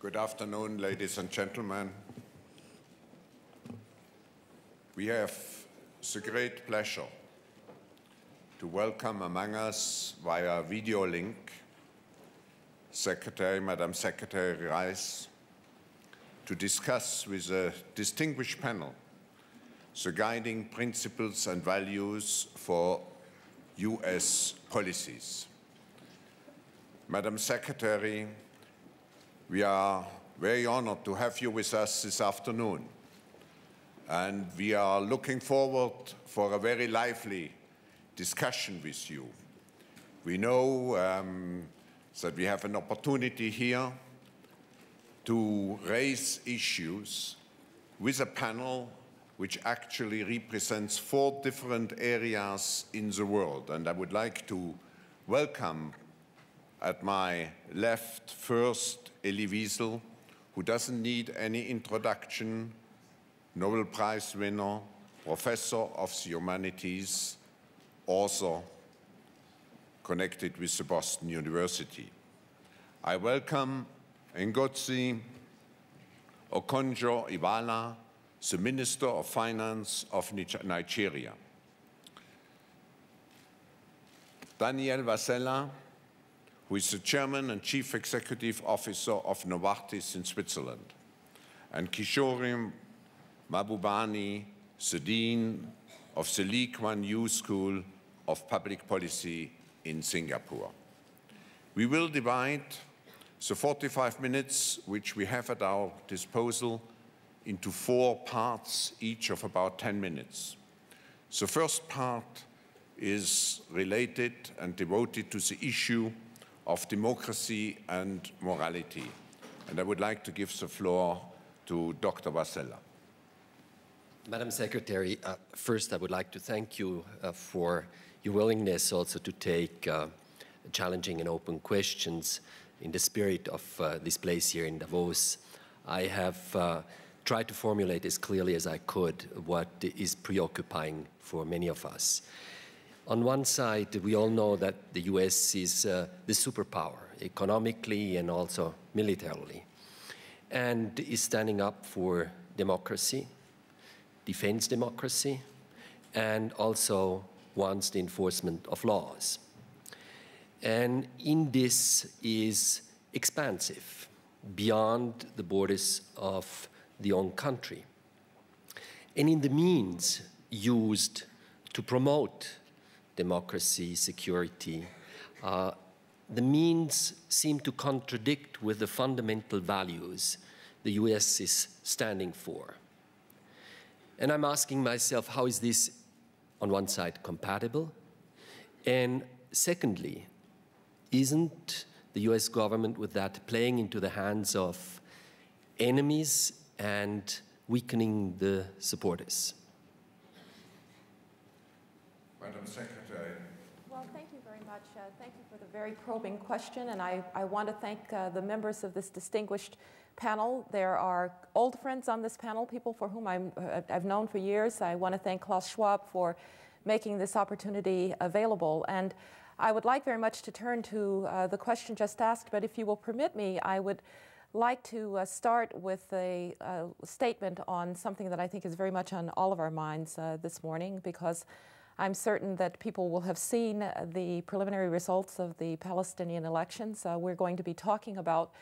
Good afternoon, ladies and gentlemen. We have the great pleasure to welcome among us via video link Secretary, Madam Secretary Rice, to discuss with a distinguished panel the guiding principles and values for U.S. policies. Madam Secretary, we are very honored to have you with us this afternoon. And we are looking forward for a very lively discussion with you. We know um, that we have an opportunity here to raise issues with a panel which actually represents four different areas in the world. And I would like to welcome at my left first Elie Wiesel, who doesn't need any introduction, Nobel Prize winner, professor of the humanities, author connected with the Boston University. I welcome Ngozi Okonjo-Iweala, the Minister of Finance of Nigeria. Daniel Vasella, who is the Chairman and Chief Executive Officer of Novartis in Switzerland, and Kishore Mahbubani, the Dean of the Lee Kuan Yew School of Public Policy in Singapore. We will divide the 45 minutes which we have at our disposal into four parts, each of about 10 minutes. The first part is related and devoted to the issue of democracy and morality. And I would like to give the floor to Dr. Vasella. Madam Secretary, uh, first I would like to thank you uh, for your willingness also to take uh, challenging and open questions in the spirit of uh, this place here in Davos. I have uh, tried to formulate as clearly as I could what is preoccupying for many of us. On one side, we all know that the US is uh, the superpower, economically and also militarily, and is standing up for democracy, defends democracy, and also wants the enforcement of laws. And in this is expansive, beyond the borders of the own country. And in the means used to promote democracy, security, uh, the means seem to contradict with the fundamental values the US is standing for. And I'm asking myself, how is this, on one side, compatible? And secondly, isn't the US government with that playing into the hands of enemies and weakening the supporters? Madam Secretary. Well, thank you very much. Uh, thank you for the very probing question, and I, I want to thank uh, the members of this distinguished panel. There are old friends on this panel, people for whom i have uh, known for years. I want to thank Klaus Schwab for making this opportunity available. And I would like very much to turn to uh, the question just asked, but if you will permit me, I would like to uh, start with a, a, statement on something that I think is very much on all of our minds uh, this morning because I'm certain that people will have seen uh, the preliminary results of the Palestinian elections. Uh, we're going to be talking about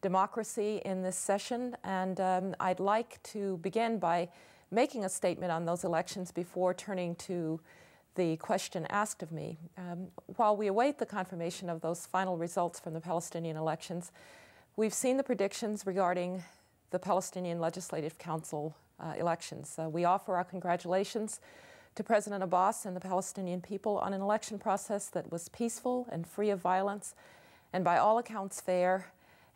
democracy in this session, and um, I'd like to begin by making a statement on those elections before turning to the question asked of me. Um, while we await the confirmation of those final results from the Palestinian elections, we've seen the predictions regarding the Palestinian Legislative Council uh, elections. Uh, we offer our congratulations to President Abbas and the Palestinian people on an election process that was peaceful and free of violence and by all accounts fair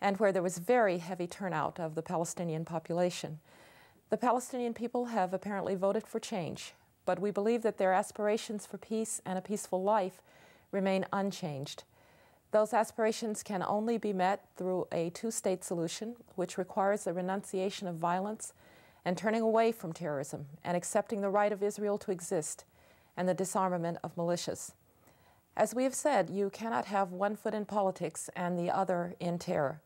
and where there was very heavy turnout of the Palestinian population. The Palestinian people have apparently voted for change, but we believe that their aspirations for peace and a peaceful life remain unchanged. Those aspirations can only be met through a two state solution, which requires the renunciation of violence and turning away from terrorism and accepting the right of Israel to exist and the disarmament of militias. As we have said, you cannot have one foot in politics and the other in terror.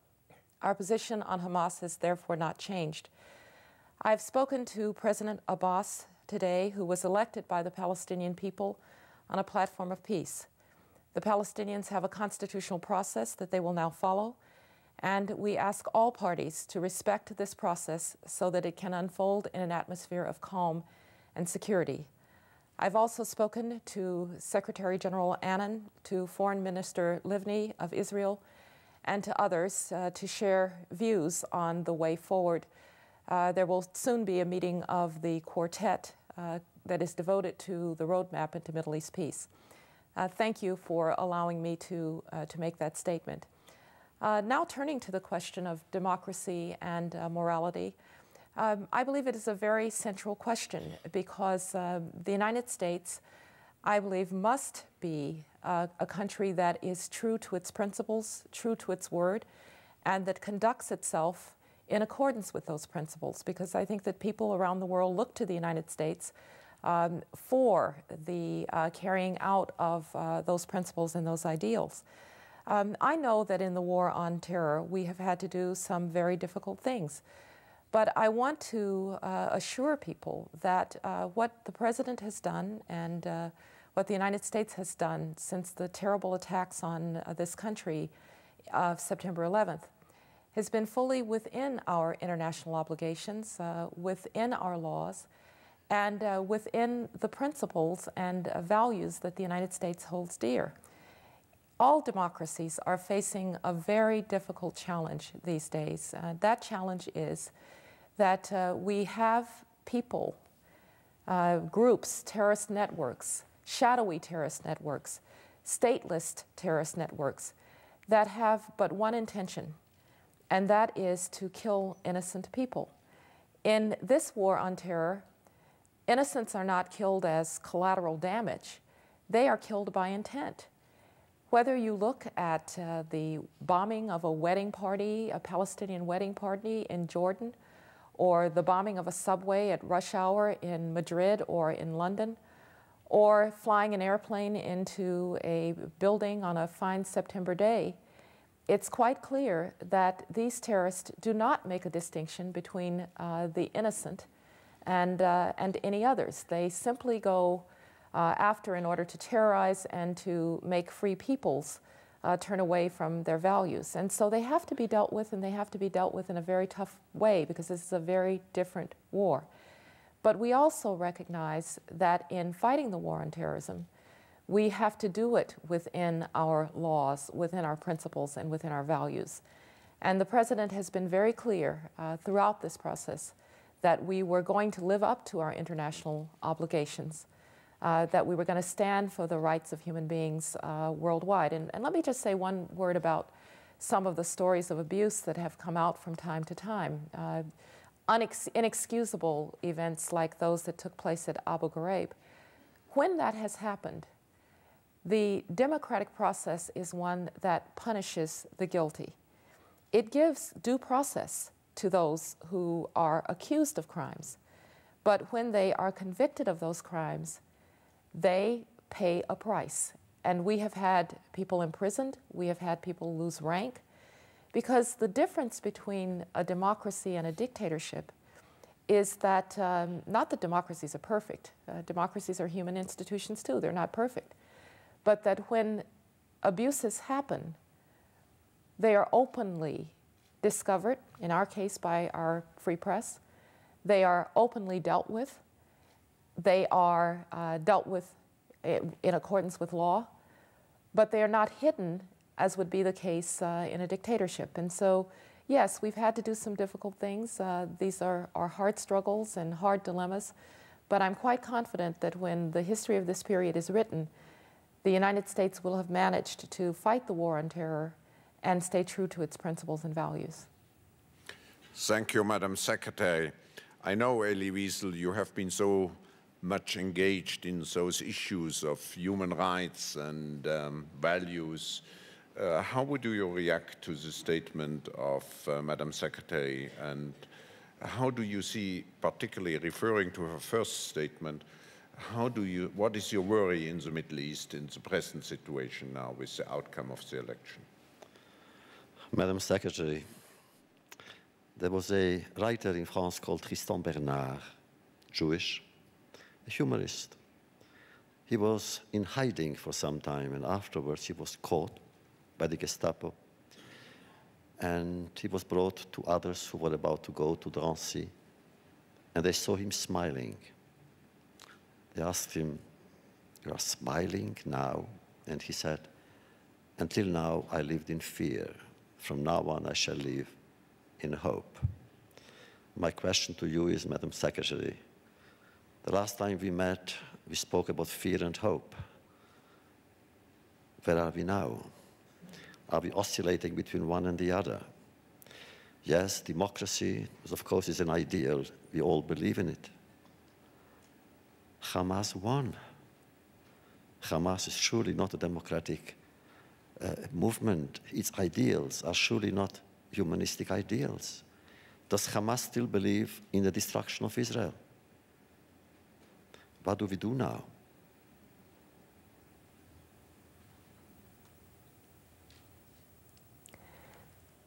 Our position on Hamas has therefore not changed. I've spoken to President Abbas today, who was elected by the Palestinian people on a platform of peace. The Palestinians have a constitutional process that they will now follow, and we ask all parties to respect this process so that it can unfold in an atmosphere of calm and security. I've also spoken to Secretary General Annan, to Foreign Minister Livni of Israel, and to others uh, to share views on the way forward. Uh, there will soon be a meeting of the quartet uh, that is devoted to the roadmap into Middle East peace. Uh, thank you for allowing me to, uh, to make that statement. Uh, now turning to the question of democracy and morality, um, I believe it is a very central question because uh, the United States, I believe, must be uh, a country that is true to its principles, true to its word, and that conducts itself in accordance with those principles. Because I think that people around the world look to the United States um, for the uh, carrying out of uh, those principles and those ideals. Um, I know that in the war on terror, we have had to do some very difficult things. But I want to uh, assure people that uh, what the President has done and uh, what the United States has done since the terrible attacks on uh, this country of September 11th has been fully within our international obligations, uh, within our laws, and uh, within the principles and values that the United States holds dear. All democracies are facing a very difficult challenge these days. that challenge is that uh, we have people, uh, groups, terrorist networks, shadowy terrorist networks, stateless terrorist networks that have but one intention, and that is to kill innocent people. In this war on terror, innocents are not killed as collateral damage, they are killed by intent. Whether you look at uh, the bombing of a wedding party, a Palestinian wedding party in Jordan, or the bombing of a subway at rush hour in Madrid or in London, or flying an airplane into a building on a fine September day, it's quite clear that these terrorists do not make a distinction between uh, the innocent and, uh, and any others. They simply go after in order to terrorize and to make free peoples uh, turn away from their values. And so they have to be dealt with, and they have to be dealt with in a very tough way because this is a very different war. But we also recognize that in fighting the war on terrorism, we have to do it within our laws, within our principles, and within our values. And the President has been very clear uh, throughout this process that we were going to live up to our international obligations uh, that we were going to stand for the rights of human beings uh, worldwide. And, and, let me just say one word about some of the stories of abuse that have come out from time to time. Uh, inexcusable events like those that took place at Abu Ghraib. When that has happened, the democratic process is one that punishes the guilty. It gives due process to those who are accused of crimes. But when they are convicted of those crimes, they pay a price. And we have had people imprisoned, we have had people lose rank, because the difference between a democracy and a dictatorship is that um, not that democracies are perfect, uh, democracies are human institutions too, they're not perfect, but that when abuses happen, they are openly discovered, in our case by our free press, they are openly dealt with, they are uh, dealt with in accordance with law, but they are not hidden as would be the case uh, in a dictatorship. And so, yes, we've had to do some difficult things. Uh, these are, are hard struggles and hard dilemmas, but I'm quite confident that when the history of this period is written, the United States will have managed to fight the war on terror and stay true to its principles and values. Thank you, Madam Secretary. I know, Elie Wiesel, you have been so much engaged in those issues of human rights and um, values. Uh, how would you react to the statement of uh, Madam Secretary and how do you see, particularly referring to her first statement, how do you, what is your worry in the Middle East in the present situation now with the outcome of the election? Madam Secretary, there was a writer in France called Tristan Bernard, Jewish, a humorist. He was in hiding for some time, and afterwards he was caught by the Gestapo. And he was brought to others who were about to go to Drancy, and they saw him smiling. They asked him, You are smiling now? And he said, Until now, I lived in fear. From now on, I shall live in hope. My question to you is, Madam Secretary, the last time we met, we spoke about fear and hope. Where are we now? Are we oscillating between one and the other? Yes, democracy, of course, is an ideal. We all believe in it. Hamas won. Hamas is surely not a democratic uh, movement. Its ideals are surely not humanistic ideals. Does Hamas still believe in the destruction of Israel? What do we do now?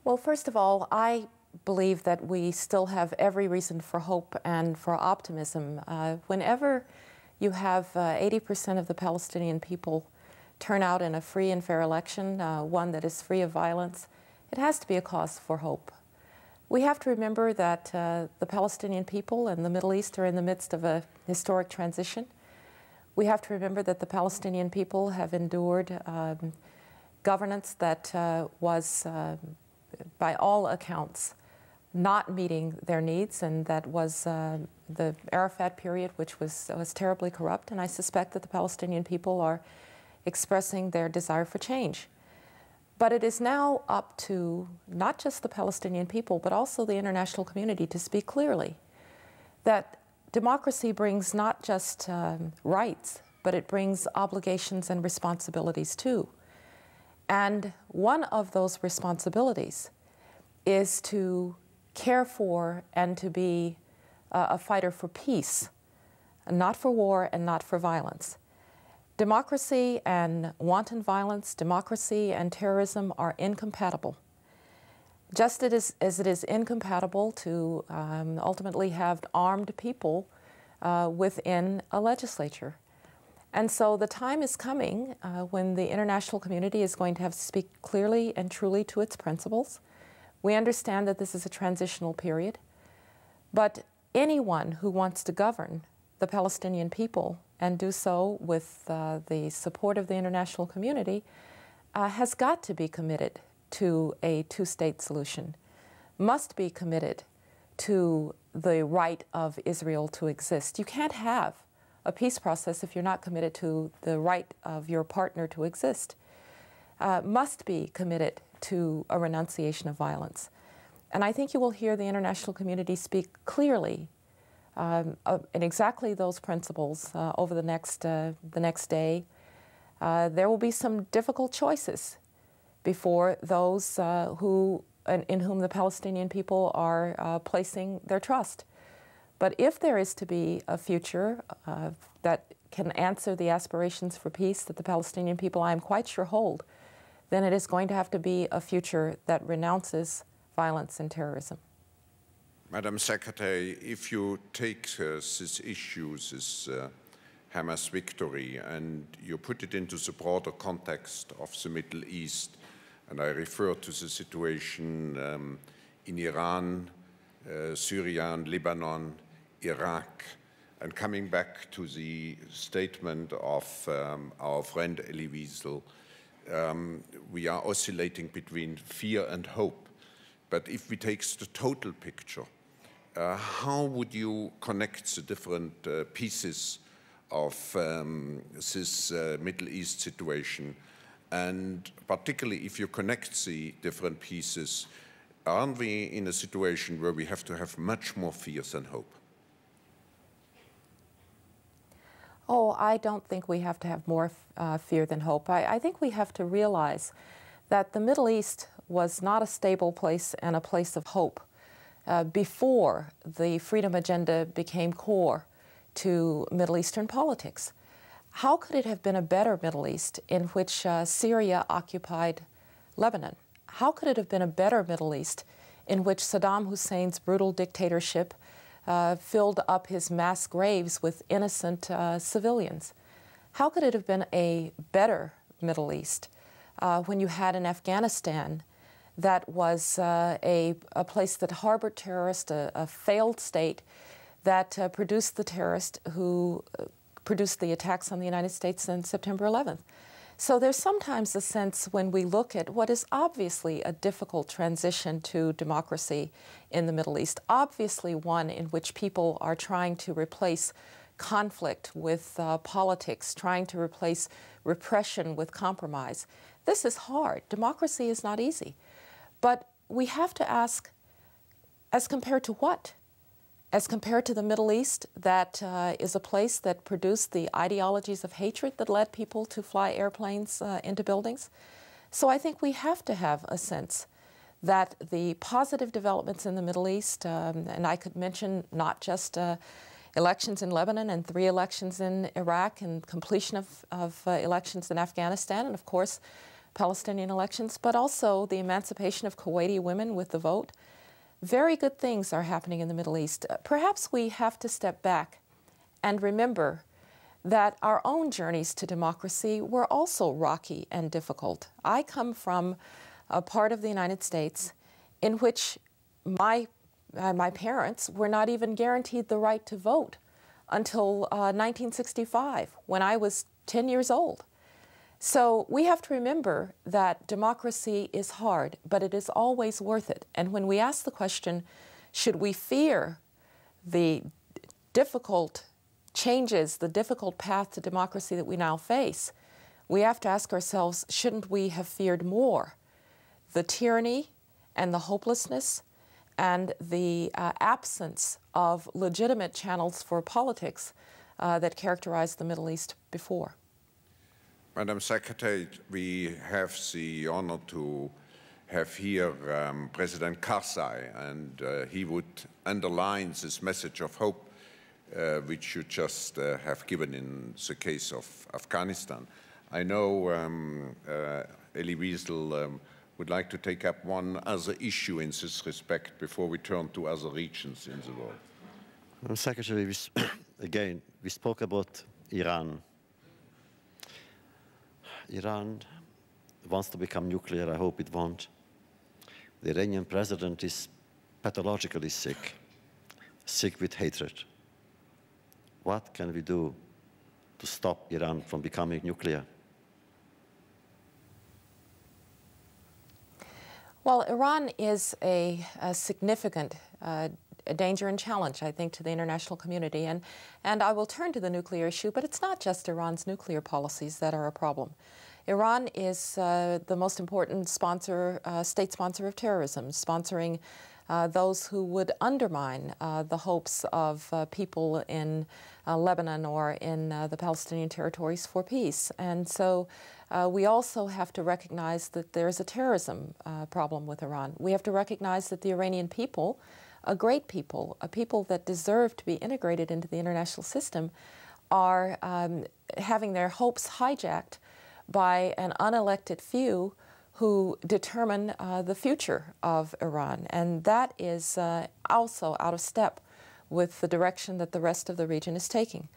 Well, first of all, I believe that we still have every reason for hope and for optimism. Uh, whenever you have 80% uh, of the Palestinian people turn out in a free and fair election, uh, one that is free of violence, it has to be a cause for hope. We have to remember that uh, the Palestinian people and the Middle East are in the midst of a historic transition. We have to remember that the Palestinian people have endured um, governance that uh, was, uh, by all accounts, not meeting their needs, and that was uh, the Arafat period, which was, was terribly corrupt. And I suspect that the Palestinian people are expressing their desire for change. But it is now up to not just the Palestinian people, but also the international community to speak clearly that democracy brings not just um, rights, but it brings obligations and responsibilities too. And one of those responsibilities is to care for and to be uh, a fighter for peace, not for war and not for violence. Democracy and wanton violence, democracy and terrorism are incompatible. Just as, it is incompatible to um, ultimately have armed people uh, within a legislature. And so the time is coming uh, when the international community is going to have to speak clearly and truly to its principles. We understand that this is a transitional period, but anyone who wants to govern the Palestinian people and do so with uh, the support of the international community, uh, has got to be committed to a two state solution, must be committed to the right of Israel to exist. You can't have a peace process if you're not committed to the right of your partner to exist. Uh, must be committed to a renunciation of violence. And I think you will hear the international community speak clearly um, uh, in exactly those principles uh, over the next, uh, the next day. Uh, there will be some difficult choices before those uh, who, in, in, whom the Palestinian people are placing their trust. But if there is to be a future that can answer the aspirations for peace that the Palestinian people, I am quite sure, hold, then it is going to have to be a future that renounces violence and terrorism. Madam Secretary, if you take uh, this issue, this uh, Hamas victory, and you put it into the broader context of the Middle East, and I refer to the situation um, in Iran, uh, Syria, and Lebanon, Iraq, and coming back to the statement of um, our friend Elie Wiesel, um, we are oscillating between fear and hope. But if we take the total picture, uh, how would you connect the different uh, pieces of um, this uh, Middle East situation? And particularly if you connect the different pieces, aren't we in a situation where we have to have much more fear than hope? Oh, I don't think we have to have more uh, fear than hope. I, I, think we have to realize that the Middle East was not a stable place and a place of hope uh, before the freedom agenda became core to Middle Eastern politics. How could it have been a better Middle East in which uh, Syria occupied Lebanon? How could it have been a better Middle East in which Saddam Hussein's brutal dictatorship uh, filled up his mass graves with innocent uh, civilians. How could it have been a better Middle East uh, when you had in Afghanistan that was uh, a, a, place that harbored terrorists, a, a failed state that uh, produced the terrorists who uh, produced the attacks on the United States on September 11th. So there's sometimes a sense when we look at what is obviously a difficult transition to democracy in the Middle East, obviously one in which people are trying to replace conflict with uh, politics, trying to replace repression with compromise. This is hard. Democracy is not easy. But we have to ask, as compared to what? As compared to the Middle East, that uh, is a place that produced the ideologies of hatred that led people to fly airplanes uh, into buildings. So I think we have to have a sense that the positive developments in the Middle East, um, and I could mention not just uh, elections in Lebanon and three elections in Iraq and completion of, of uh, elections in Afghanistan, and of course, Palestinian elections, but also the emancipation of Kuwaiti women with the vote. Very good things are happening in the Middle East. Uh, perhaps we have to step back and remember that our own journeys to democracy were also rocky and difficult. I come from a part of the United States in which my, uh, my parents were not even guaranteed the right to vote until uh, 1965, when I was 10 years old. So we have to remember that democracy is hard, but it is always worth it. And when we ask the question, should we fear the difficult changes, the difficult path to democracy that we now face, we have to ask ourselves, shouldn't we have feared more the tyranny and the hopelessness and the uh, absence of legitimate channels for politics uh, that characterized the Middle East before? Madam Secretary, we have the honor to have here um, President Karzai, and uh, he would underline this message of hope uh, which you just uh, have given in the case of Afghanistan. I know um, uh, Elie Wiesel um, would like to take up one other issue in this respect before we turn to other regions in the world. Madam Secretary, we again, we spoke about Iran Iran wants to become nuclear. I hope it won't. The Iranian president is pathologically sick, sick with hatred. What can we do to stop Iran from becoming nuclear? Well, Iran is a, a significant uh, a danger and challenge, I think, to the international community. And, and I will turn to the nuclear issue, but it's not just Iran's nuclear policies that are a problem. Iran is uh, the most important sponsor, uh, state sponsor of terrorism, sponsoring uh, those who would undermine uh, the hopes of uh, people in uh, Lebanon or in the Palestinian territories for peace. And so we also have to recognize that there's a terrorism problem with Iran. We have to recognize that the Iranian people a great people, a people that deserve to be integrated into the international system, are um, having their hopes hijacked by an unelected few who determine uh, the future of Iran. And that is uh, also out of step with the direction that the rest of the region is taking.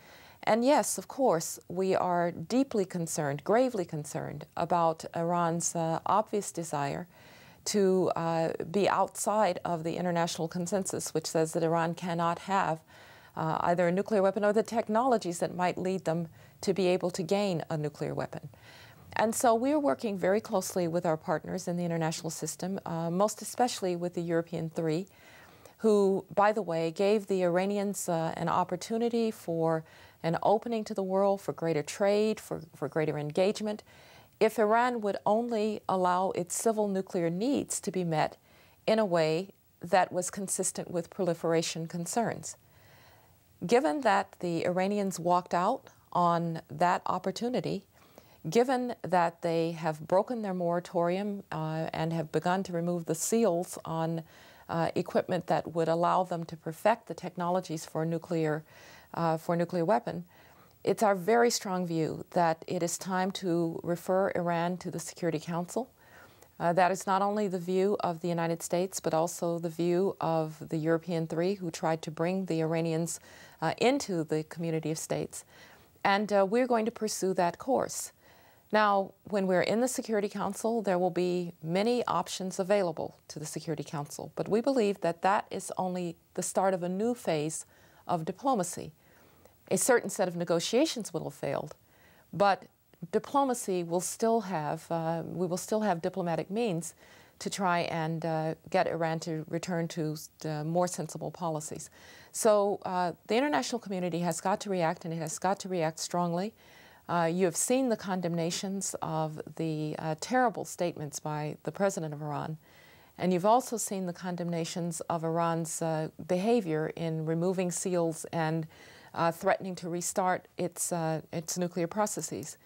And yes, of course, we are deeply concerned, gravely concerned about Iran's uh, obvious desire to uh, be outside of the international consensus, which says that Iran cannot have uh, either a nuclear weapon or the technologies that might lead them to be able to gain a nuclear weapon. And so we are working very closely with our partners in the international system, uh, most especially with the European Three, who, by the way, gave the Iranians uh, an opportunity for an opening to the world, for greater trade, for, for greater engagement if Iran would only allow its civil nuclear needs to be met in a way that was consistent with proliferation concerns. Given that the Iranians walked out on that opportunity, given that they have broken their moratorium uh, and have begun to remove the seals on uh, equipment that would allow them to perfect the technologies for nuclear, uh, for nuclear weapon, it's our very strong view that it is time to refer Iran to the Security Council. Uh, that is not only the view of the United States, but also the view of the European three who tried to bring the Iranians uh, into the community of states. And uh, we're going to pursue that course. Now, when we're in the Security Council, there will be many options available to the Security Council, but we believe that that is only the start of a new phase of diplomacy. A certain set of negotiations will have failed, but diplomacy will still have, uh, we will still have diplomatic means to try and uh, get Iran to return to uh, more sensible policies. So uh, the international community has got to react, and it has got to react strongly. Uh, you have seen the condemnations of the uh, terrible statements by the president of Iran, and you've also seen the condemnations of Iran's behavior in removing seals and threatening to restart its, its nuclear processes.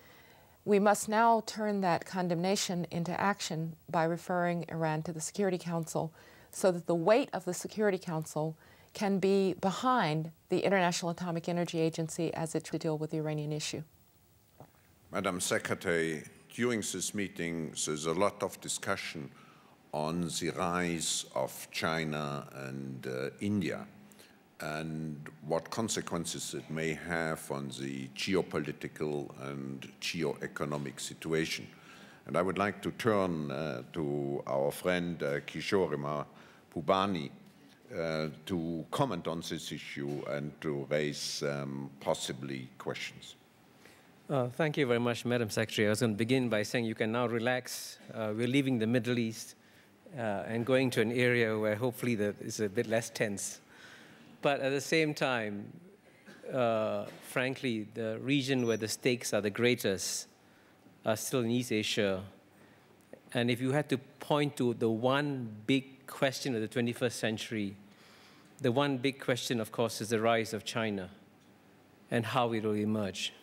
We must now turn that condemnation into action by referring Iran to the Security Council so that the weight of the Security Council can be behind the International Atomic Energy Agency as it to deal with the Iranian issue. Madam Secretary, during this meeting, there's a lot of discussion on the rise of China and uh, India and what consequences it may have on the geopolitical and geo-economic situation. And I would like to turn uh, to our friend uh, Kishore Mahbubani uh, to comment on this issue and to raise um, possibly questions. Uh, thank you very much, Madam Secretary. I was going to begin by saying you can now relax. Uh, we're leaving the Middle East uh, and going to an area where hopefully there is a bit less tense. But at the same time, uh, frankly, the region where the stakes are the greatest are still in East Asia. And if you had to point to the one big question of the 21st century, the one big question, of course, is the rise of China and how it will emerge.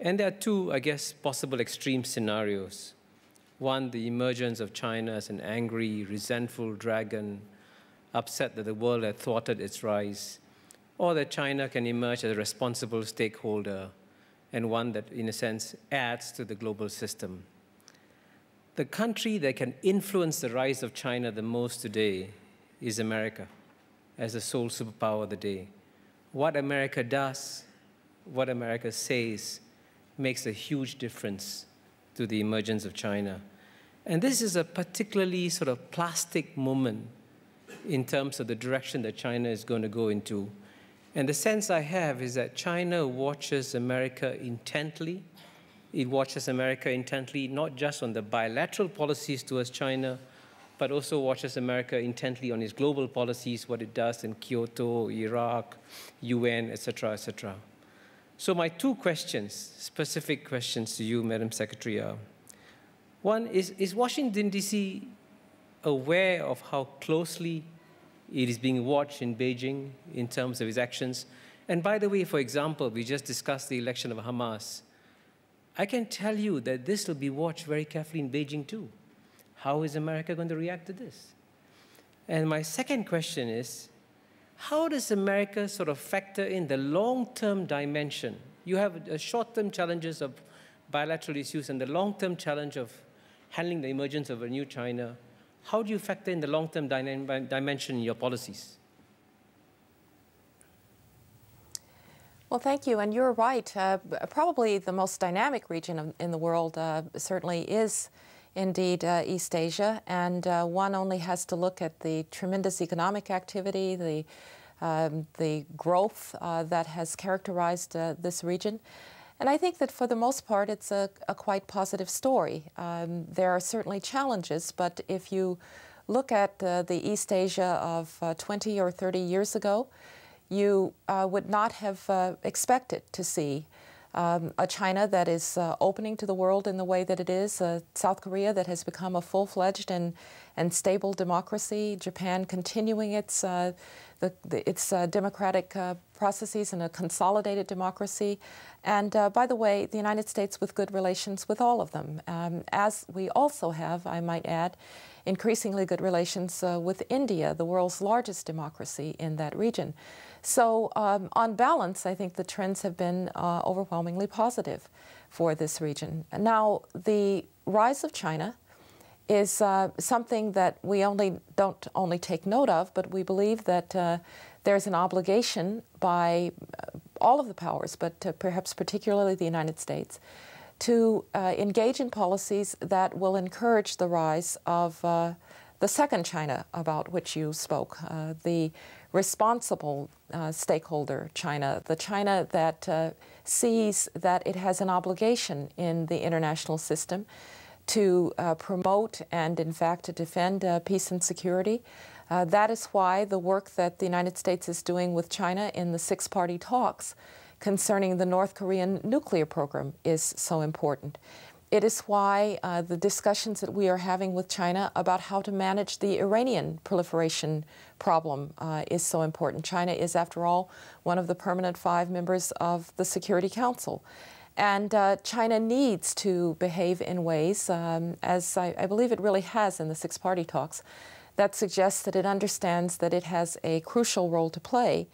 And there are two, I guess, possible extreme scenarios. One, the emergence of China as an angry, resentful dragon upset that the world had thwarted its rise, or that China can emerge as a responsible stakeholder and one that, in a sense, adds to the global system. The country that can influence the rise of China the most today is America as the sole superpower of the day. What America does, what America says, makes a huge difference to the emergence of China. And this is a particularly sort of plastic moment in terms of the direction that China is going to go into. And the sense I have is that China watches America intently. It watches America intently, not just on the bilateral policies towards China, but also watches America intently on its global policies, what it does in Kyoto, Iraq, UN, etc., etc. So my two questions, specific questions to you, Madam Secretary, are, one, is, is Washington, D.C. aware of how closely it is being watched in Beijing in terms of its actions. And by the way, for example, we just discussed the election of Hamas. I can tell you that this will be watched very carefully in Beijing too. How is America going to react to this? And my second question is how does America sort of factor in the long term dimension? You have short term challenges of bilateral issues and the long term challenge of handling the emergence of a new China how do you factor in the long-term dimension in your policies? Well, thank you. And you're right. Uh, probably the most dynamic region in the world uh, certainly is indeed uh, East Asia. And uh, one only has to look at the tremendous economic activity, the, um, the growth uh, that has characterized uh, this region. And I think that for the most part, it's a, a quite positive story. Um, there are certainly challenges, but if you look at uh, the East Asia of uh, 20 or 30 years ago, you uh, would not have uh, expected to see um, a China that is uh, opening to the world in the way that it is, uh, South Korea that has become a full-fledged and, and stable democracy, Japan continuing its the, the, its uh, democratic uh, processes and a consolidated democracy. And uh, by the way, the United States with good relations with all of them, um, as we also have, I might add, increasingly good relations uh, with India, the world's largest democracy in that region. So, um, on balance, I think the trends have been uh, overwhelmingly positive for this region. Now, the rise of China is uh, something that we only don't only take note of, but we believe that uh, there's an obligation by uh, all of the powers, but uh, perhaps particularly the United States, to uh, engage in policies that will encourage the rise of uh, the second China about which you spoke, the responsible stakeholder China, the China that sees that it has an obligation in the international system to uh, promote and, in fact, to defend uh, peace and security. Uh, that is why the work that the United States is doing with China in the six party talks concerning the North Korean nuclear program is so important. It is why uh, the discussions that we are having with China about how to manage the Iranian proliferation problem uh, is so important. China is, after all, one of the permanent five members of the Security Council. And uh, China needs to behave in ways, um, as I, I, believe it really has in the six party talks, that suggests that it understands that it has a crucial role to play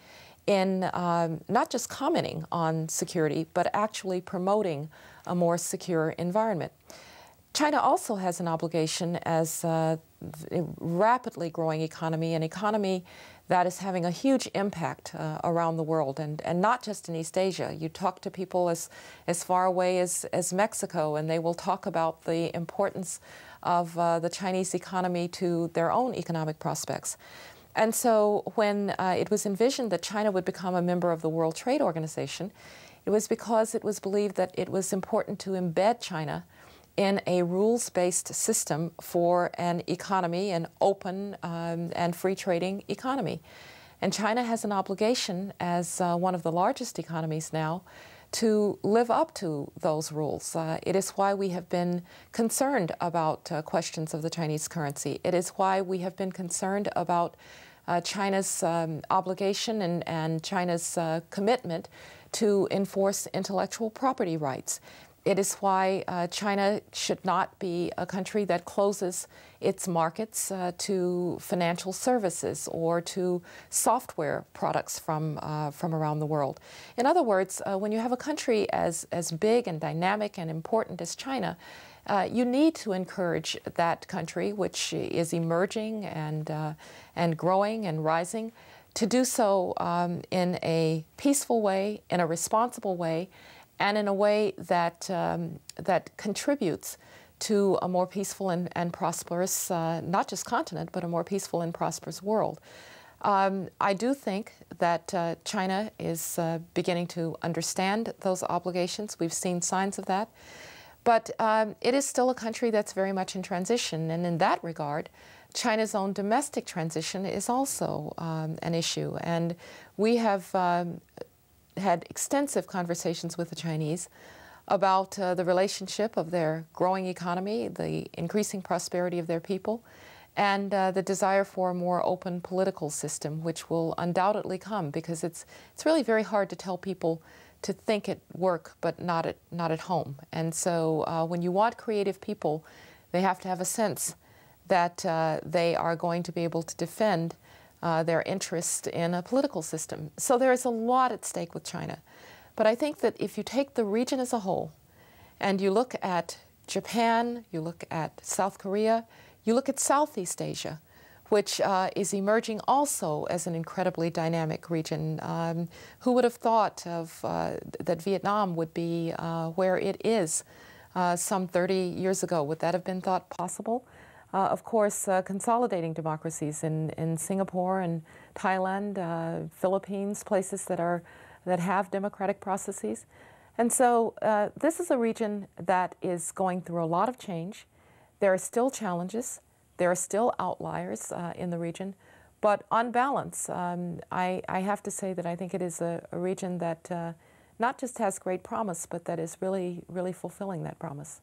in um, not just commenting on security, but actually promoting a more secure environment. China also has an obligation as a rapidly growing economy, an economy that is having a huge impact uh, around the world and, and not just in East Asia. You talk to people as, as far away as, as Mexico, and they will talk about the importance of uh, the Chinese economy to their own economic prospects. And so when uh, it was envisioned that China would become a member of the World Trade Organization, it was because it was believed that it was important to embed China in a rules-based system for an economy, an open um, and free trading economy. And China has an obligation as uh, one of the largest economies now to live up to those rules. Uh, it is why we have been concerned about uh, questions of the Chinese currency. It is why we have been concerned about uh, China's um, obligation and, and China's uh, commitment to enforce intellectual property rights. It is why uh, China should not be a country that closes its markets uh, to financial services or to software products from, uh, from around the world. In other words, uh, when you have a country as, as big and dynamic and important as China, uh, you need to encourage that country, which is emerging and, uh, and growing and rising, to do so um, in a peaceful way, in a responsible way, and in a way that, um, that contributes to a more peaceful and, and prosperous, uh, not just continent, but a more peaceful and prosperous world. Um, I do think that uh, China is uh, beginning to understand those obligations. We've seen signs of that. But um, it is still a country that's very much in transition. And in that regard, China's own domestic transition is also um, an issue. And we have um, had extensive conversations with the Chinese about uh, the relationship of their growing economy, the increasing prosperity of their people, and uh, the desire for a more open political system, which will undoubtedly come because it's, it's really very hard to tell people to think at work but not at, not at home. And so uh, when you want creative people, they have to have a sense that uh, they are going to be able to defend uh, their interest in a political system. So there is a lot at stake with China. But I think that if you take the region as a whole and you look at Japan, you look at South Korea, you look at Southeast Asia, which uh, is emerging also as an incredibly dynamic region. Um, who would have thought of uh, that Vietnam would be uh, where it is uh, some 30 years ago? Would that have been thought possible? Uh, of course, uh, consolidating democracies in, in Singapore and Thailand, uh, Philippines, places that, are, that have democratic processes. And so uh, this is a region that is going through a lot of change. There are still challenges. There are still outliers uh, in the region. But on balance, um, I, I, have to say that I think it is a, a region that uh, not just has great promise, but that is really, really fulfilling that promise.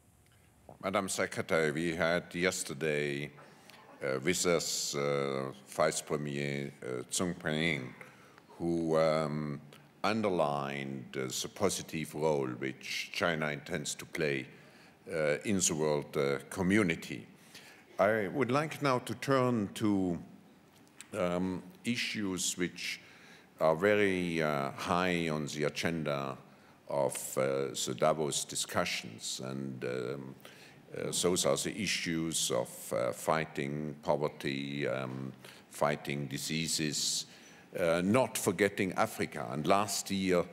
Madam Secretary, we had yesterday uh, with us uh, Vice Premier uh, Tsung Ping, who um, underlined uh, the positive role which China intends to play uh, in the world uh, community. I would like now to turn to um, issues which are very high on the agenda of the Davos discussions and um, those are the issues of uh, fighting poverty, um, fighting diseases, uh, not forgetting Africa. And last year,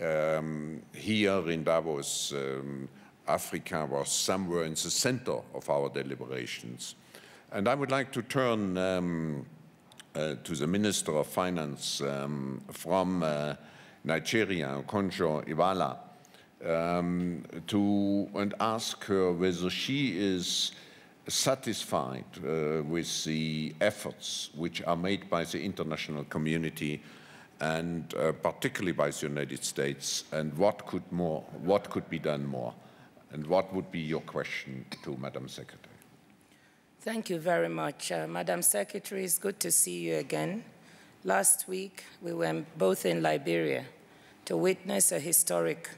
um, here in Davos, um, Africa was somewhere in the center of our deliberations. And I would like to turn um, uh, to the Minister of Finance um, from uh, Nigeria, Konjo Iweala, um, to, and ask her whether she is satisfied uh, with the efforts which are made by the international community and uh, particularly by the United States, and what could more, what could be done more, and what would be your question to Madam Secretary? Thank you very much, uh, Madam Secretary. It's good to see you again. Last week we were both in Liberia to witness a historic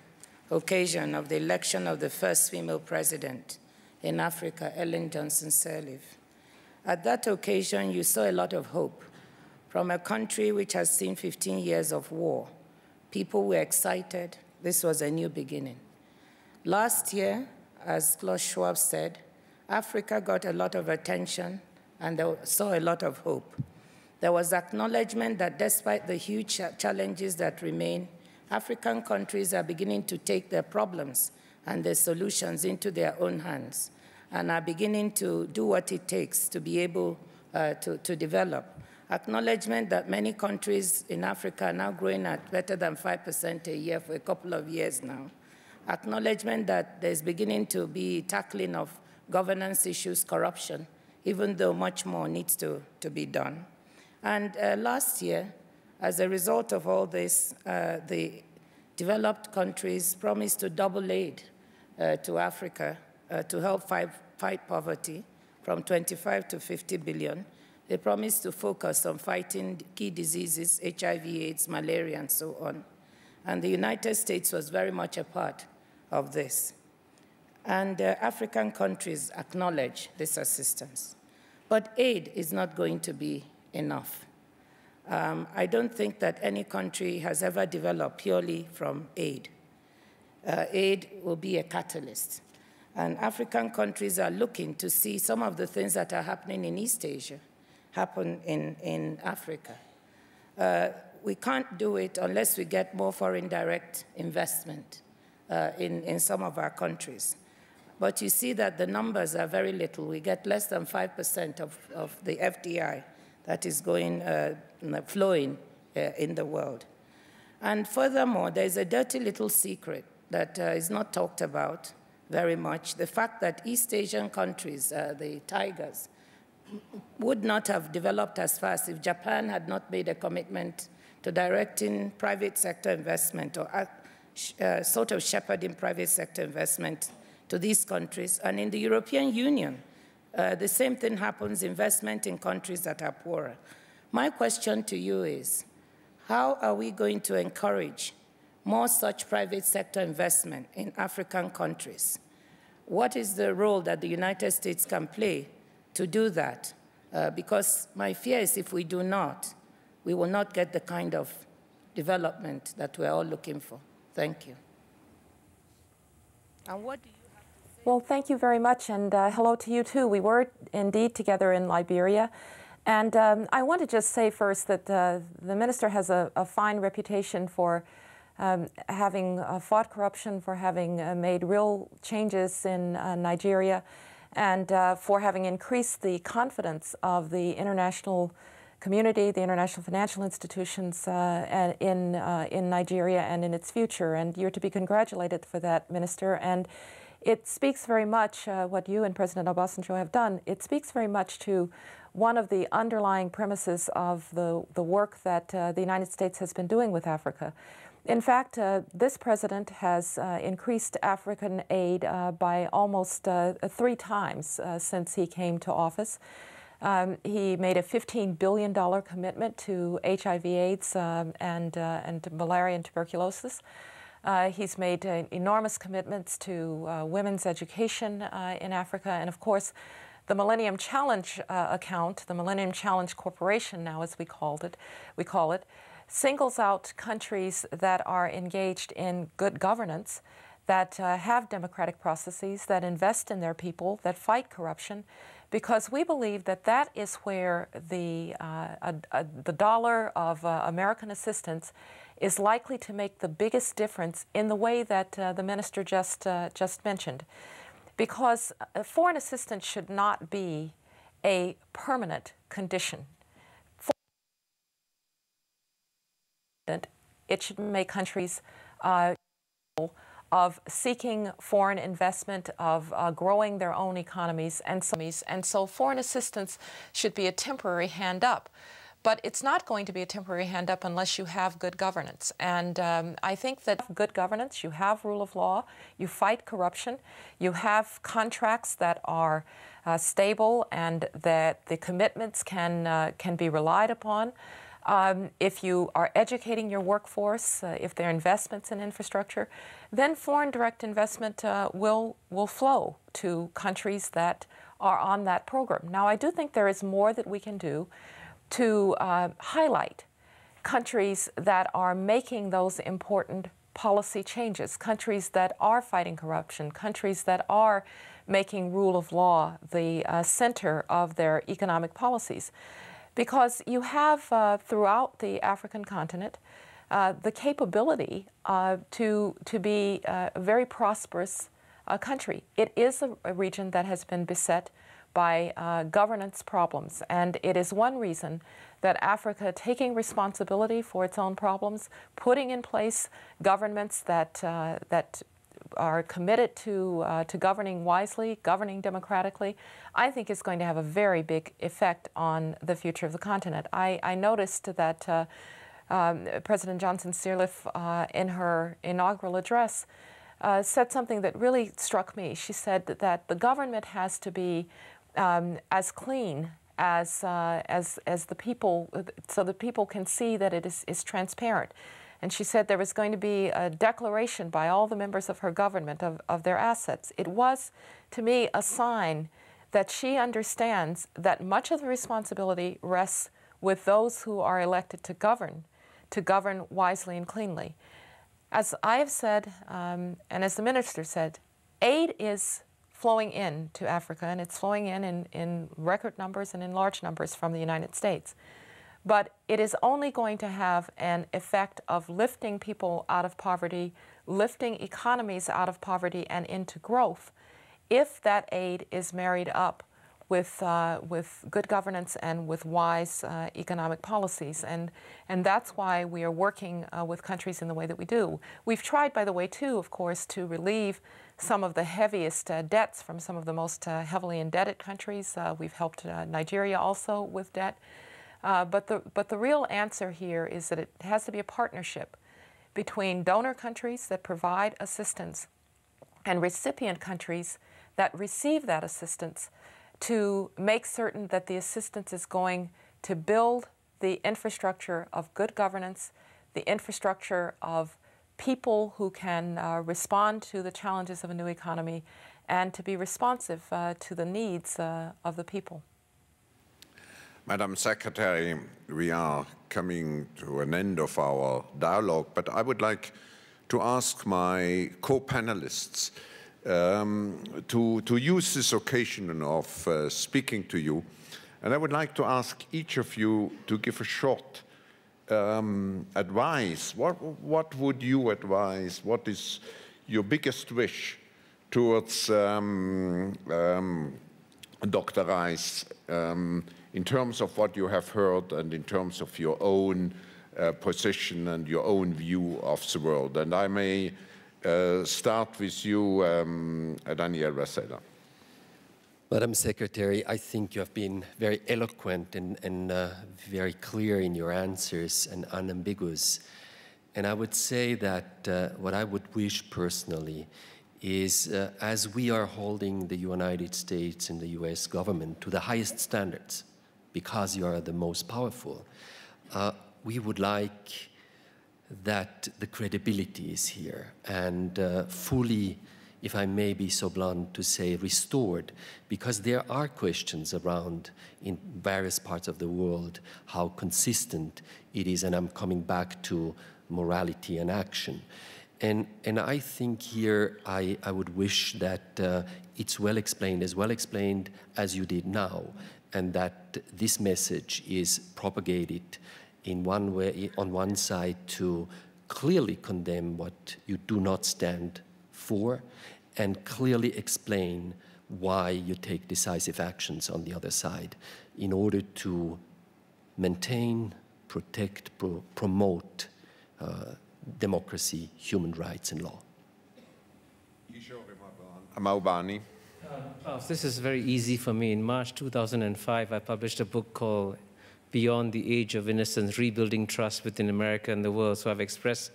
occasion of the election of the first female president in Africa, Ellen Johnson Sirleaf. At that occasion, you saw a lot of hope from a country which has seen 15 years of war. People were excited. This was a new beginning. Last year, as Klaus Schwab said, Africa got a lot of attention and they saw a lot of hope. There was acknowledgement that despite the huge challenges that remain, African countries are beginning to take their problems and their solutions into their own hands and are beginning to do what it takes to be able uh, to, to develop acknowledgement that many countries in Africa are now growing at better than 5% a year for a couple of years now, acknowledgement that there's beginning to be tackling of governance issues, corruption, even though much more needs to, to be done. And uh, last year, as a result of all this, uh, the developed countries promised to double aid uh, to Africa uh, to help fight, fight poverty from 25 to 50 billion they promised to focus on fighting key diseases, HIV, AIDS, malaria, and so on. And the United States was very much a part of this. And uh, African countries acknowledge this assistance. But aid is not going to be enough. Um, I don't think that any country has ever developed purely from aid. Uh, aid will be a catalyst. And African countries are looking to see some of the things that are happening in East Asia happen in, in Africa. Uh, we can't do it unless we get more foreign direct investment uh, in, in some of our countries. But you see that the numbers are very little. We get less than 5% of, of the FDI that is going, uh, flowing uh, in the world. And furthermore, there's a dirty little secret that uh, is not talked about very much. The fact that East Asian countries, uh, the tigers, would not have developed as fast if Japan had not made a commitment to directing private sector investment or uh, uh, sort of shepherding private sector investment to these countries. And in the European Union, uh, the same thing happens, investment in countries that are poorer. My question to you is, how are we going to encourage more such private sector investment in African countries? What is the role that the United States can play to do that. Uh, because my fear is if we do not, we will not get the kind of development that we're all looking for. Thank you. And what Well, thank you very much, and uh, hello to you too. We were indeed together in Liberia. And um, I want to just say first that uh, the minister has a, a fine reputation for um, having uh, fought corruption, for having uh, made real changes in uh, Nigeria and uh, for having increased the confidence of the international community, the international financial institutions uh, in, in Nigeria and in its future. And you're to be congratulated for that, Minister. And it speaks very much, uh, what you and President Obasanjo have done, it speaks very much to one of the underlying premises of the, the work that uh, the United States has been doing with Africa. In fact, uh, this president has uh, increased African aid uh, by almost uh, three times uh, since he came to office. Um, he made a $15 billion commitment to HIV/AIDS um, and, uh, and malaria and tuberculosis. Uh, he's made uh, enormous commitments to uh, women's education in Africa, and of course, the Millennium Challenge account, the Millennium Challenge Corporation now, as we called it, we call it, singles out countries that are engaged in good governance that uh, have democratic processes, that invest in their people, that fight corruption, because we believe that that is where the, uh, a, a, the dollar of uh, American assistance is likely to make the biggest difference in the way that uh, the minister just, uh, just mentioned. Because foreign assistance should not be a permanent condition. It should make countries uh, of seeking foreign investment, of uh, growing their own economies, and so, and so foreign assistance should be a temporary hand up. But it's not going to be a temporary hand up unless you have good governance. And um, I think that good governance, you have rule of law, you fight corruption, you have contracts that are uh, stable and that the commitments can, uh, can be relied upon. Um, if you are educating your workforce, uh, if there are investments in infrastructure, then foreign direct investment uh, will, will flow to countries that are on that program. Now, I do think there is more that we can do to uh, highlight countries that are making those important policy changes, countries that are fighting corruption, countries that are making rule of law the uh, center of their economic policies because you have uh, throughout the African continent uh, the capability uh, to, to be uh, a very prosperous uh, country. It is a, a, region that has been beset by uh, governance problems, and it is one reason that Africa, taking responsibility for its own problems, putting in place governments that, that are committed to, uh, to governing wisely, governing democratically, I think is going to have a very big effect on the future of the continent. I, I noticed that uh, um, President Johnson Sirleaf, uh, in her inaugural address, uh, said something that really struck me. She said that, that the government has to be um, as clean as, uh, as, as the people, so that people can see that it is, is transparent. And she said there was going to be a declaration by all the members of her government of, of their assets. It was, to me, a sign that she understands that much of the responsibility rests with those who are elected to govern, to govern wisely and cleanly. As I have said, um, and as the minister said, aid is flowing in to Africa, and it's flowing in, in in record numbers and in large numbers from the United States. But it is only going to have an effect of lifting people out of poverty, lifting economies out of poverty and into growth if that aid is married up with, uh, with good governance and with wise uh, economic policies. And, and that's why we are working uh, with countries in the way that we do. We've tried, by the way, too, of course, to relieve some of the heaviest uh, debts from some of the most uh, heavily indebted countries. Uh, we've helped Nigeria also with debt. Uh, but, the, but the real answer here is that it has to be a partnership between donor countries that provide assistance and recipient countries that receive that assistance to make certain that the assistance is going to build the infrastructure of good governance, the infrastructure of people who can uh, respond to the challenges of a new economy, and to be responsive uh, to the needs uh, of the people. Madam Secretary, we are coming to an end of our dialogue, but I would like to ask my co-panelists um, to, to use this occasion of uh, speaking to you. And I would like to ask each of you to give a short um, advice. What, what would you advise? What is your biggest wish towards um, um Dr. Rice um, in terms of what you have heard and in terms of your own uh, position and your own view of the world. And I may uh, start with you, um, Daniel Vasella. Madam Secretary, I think you have been very eloquent and, and uh, very clear in your answers and unambiguous. And I would say that uh, what I would wish personally is uh, as we are holding the United States and the US government to the highest standards, because you are the most powerful. Uh, we would like that the credibility is here and uh, fully, if I may be so blunt to say, restored, because there are questions around in various parts of the world how consistent it is, and I'm coming back to morality and action. And, and I think here I, I would wish that uh, it's well explained, as well explained as you did now, and that this message is propagated in one way, on one side to clearly condemn what you do not stand for and clearly explain why you take decisive actions on the other side in order to maintain, protect, pro promote uh, democracy, human rights, and law. Mahbubani. Uh, this is very easy for me. In March 2005, I published a book called Beyond the Age of Innocence Rebuilding Trust Within America and the World. So I've expressed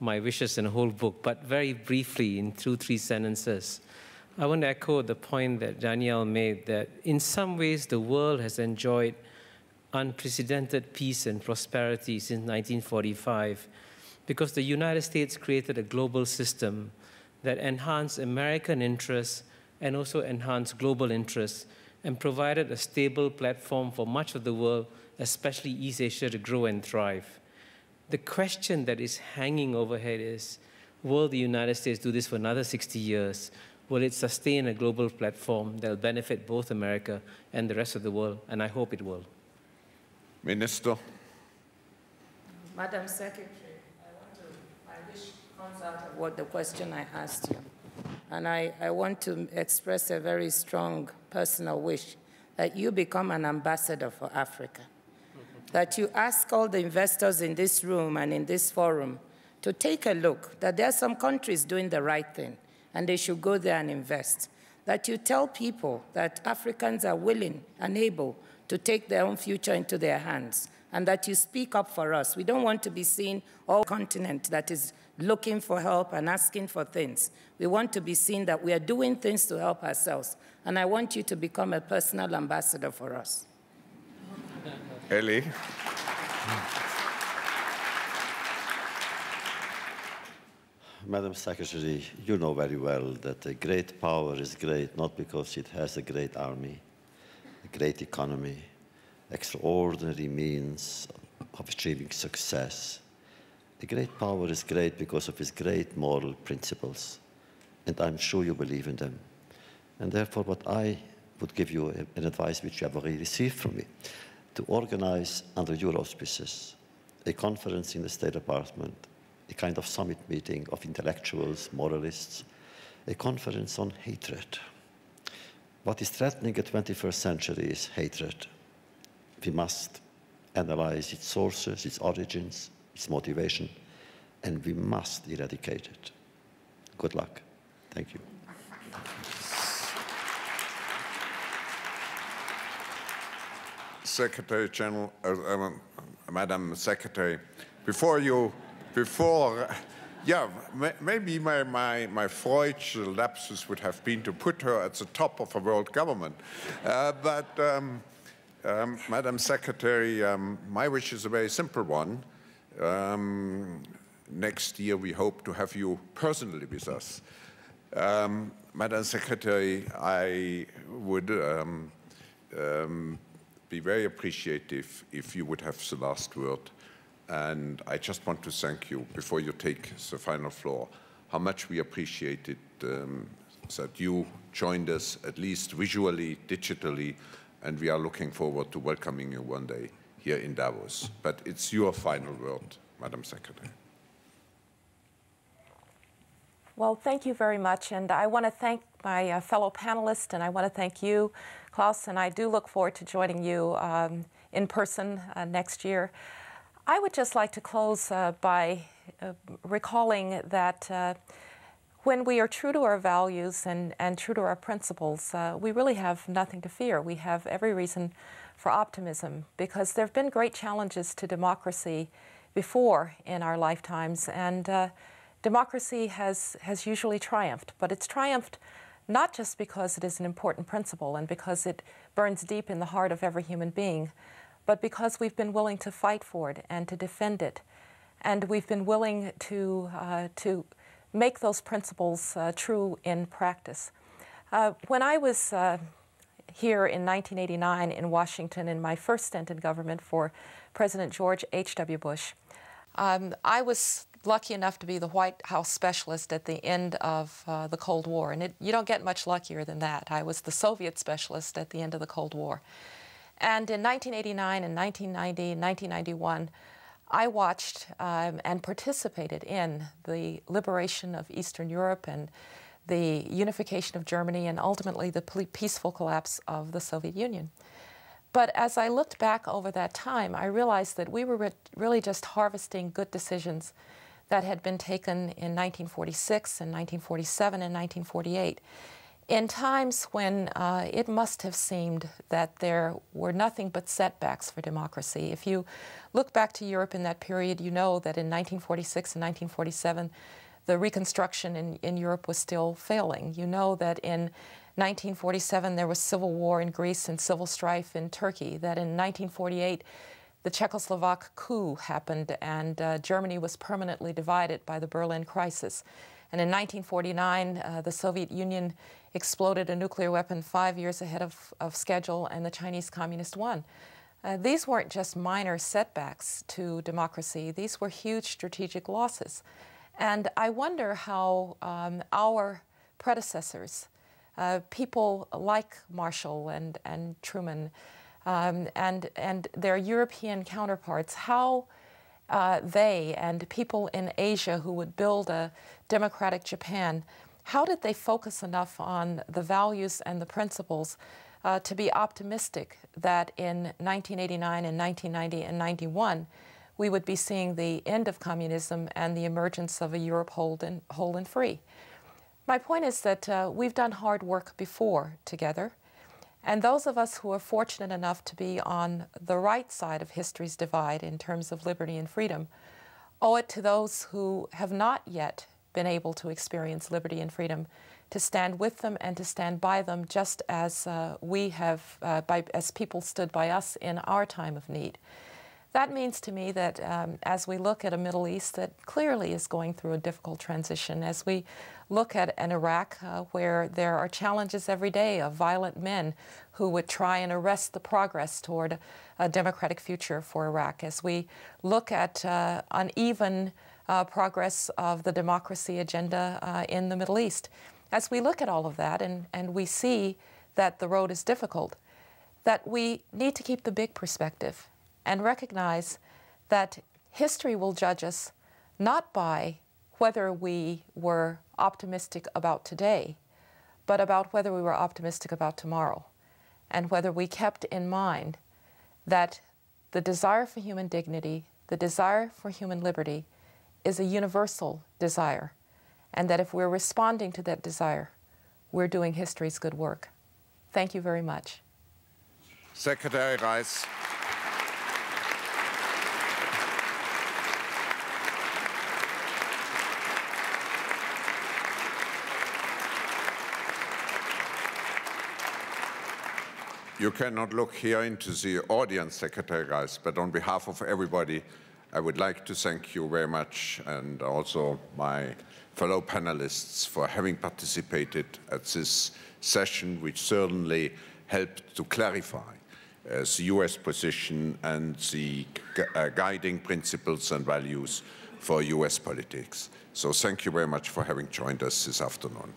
my wishes in a whole book, but very briefly, in two, three sentences. I want to echo the point that Daniel made that in some ways the world has enjoyed unprecedented peace and prosperity since 1945 because the United States created a global system that enhanced American interests and also enhanced global interests and provided a stable platform for much of the world, especially East Asia, to grow and thrive. The question that is hanging overhead is, will the United States do this for another 60 years? Will it sustain a global platform that will benefit both America and the rest of the world? And I hope it will. Minister. Madam Secretary, I want to, I wish comes out of what the question I asked you. And I, I want to express a very strong personal wish that you become an ambassador for Africa. That you ask all the investors in this room and in this forum to take a look, that there are some countries doing the right thing and they should go there and invest. That you tell people that Africans are willing and able to take their own future into their hands, and that you speak up for us. We don't want to be seen all continent that is looking for help and asking for things. We want to be seen that we are doing things to help ourselves. And I want you to become a personal ambassador for us. Elie. Madam Secretary, you know very well that a great power is great not because it has a great army, a great economy, extraordinary means of achieving success. A great power is great because of its great moral principles, and I'm sure you believe in them. And therefore, what I would give you an advice which you have already received from me, to organize under your auspices a conference in the State Department a kind of summit meeting of intellectuals, moralists, a conference on hatred. What is threatening the 21st century is hatred. We must analyze its sources, its origins, its motivation, and we must eradicate it. Good luck. Thank you. Secretary General, uh, uh, Madam Secretary, before you before, yeah, maybe my, my, my Freudian lapsus would have been to put her at the top of a world government. Uh, but, um, um, Madam Secretary, um, my wish is a very simple one. Um, next year, we hope to have you personally with us. Um, Madam Secretary, I would um, be very appreciative if you would have the last word. And I just want to thank you, before you take the final floor, how much we appreciated um, that you joined us, at least visually, digitally, and we are looking forward to welcoming you one day here in Davos. But it's your final word, Madam Secretary. Well, thank you very much. And I want to thank my uh, fellow panelists, and I want to thank you, Klaus, and I do look forward to joining you um, in person uh, next year. I would just like to close uh, by uh, recalling that uh, when we are true to our values and, and true to our principles, uh, we really have nothing to fear. We have every reason for optimism because there have been great challenges to democracy before in our lifetimes, and uh, democracy has, has usually triumphed. But it's triumphed not just because it is an important principle and because it burns deep in the heart of every human being, but because we've been willing to fight for it and to defend it. And we've been willing to, uh, to make those principles uh, true in practice. Uh, when I was uh, here in 1989 in Washington in my first stint in government for President George H.W. Bush, um, I was lucky enough to be the White House specialist at the end of uh, the Cold War, and it, you don't get much luckier than that. I was the Soviet specialist at the end of the Cold War. And in 1989 and 1990 and 1991, I watched um, and participated in the liberation of Eastern Europe and the unification of Germany and ultimately the peaceful collapse of the Soviet Union. But as I looked back over that time, I realized that we were re really just harvesting good decisions that had been taken in 1946 and 1947 and 1948 in times when uh, it must have seemed that there were nothing but setbacks for democracy. If you look back to Europe in that period, you know that in 1946 and 1947, the reconstruction in, in Europe was still failing. You know that in 1947 there was civil war in Greece and civil strife in Turkey, that in 1948 the Czechoslovak coup happened and uh, Germany was permanently divided by the Berlin crisis. And in 1949, uh, the Soviet Union exploded a nuclear weapon five years ahead of, of schedule, and the Chinese Communists won. Uh, these weren't just minor setbacks to democracy, these were huge strategic losses. And I wonder how um, our predecessors, uh, people like Marshall and, and Truman, um, and, and their European counterparts, how uh, they and people in Asia who would build a democratic Japan, how did they focus enough on the values and the principles uh, to be optimistic that in 1989 and 1990 and 91 we would be seeing the end of communism and the emergence of a Europe whole and, whole and free? My point is that uh, we've done hard work before together. And those of us who are fortunate enough to be on the right side of history's divide in terms of liberty and freedom owe it to those who have not yet been able to experience liberty and freedom to stand with them and to stand by them just as uh, we have, uh, by, as people stood by us in our time of need. That means to me that um, as we look at a Middle East that clearly is going through a difficult transition, as we look at an Iraq uh, where there are challenges every day of violent men who would try and arrest the progress toward a democratic future for Iraq, as we look at uh, uneven uh, progress of the democracy agenda uh, in the Middle East, as we look at all of that and, and we see that the road is difficult, that we need to keep the big perspective and recognize that history will judge us not by whether we were optimistic about today, but about whether we were optimistic about tomorrow, and whether we kept in mind that the desire for human dignity, the desire for human liberty, is a universal desire, and that if we're responding to that desire, we're doing history's good work. Thank you very much. Secretary Rice. You cannot look here into the audience, Secretary Rice, but on behalf of everybody, I would like to thank you very much and also my fellow panelists for having participated at this session, which certainly helped to clarify uh, the US position and the uh, guiding principles and values for US politics. So thank you very much for having joined us this afternoon.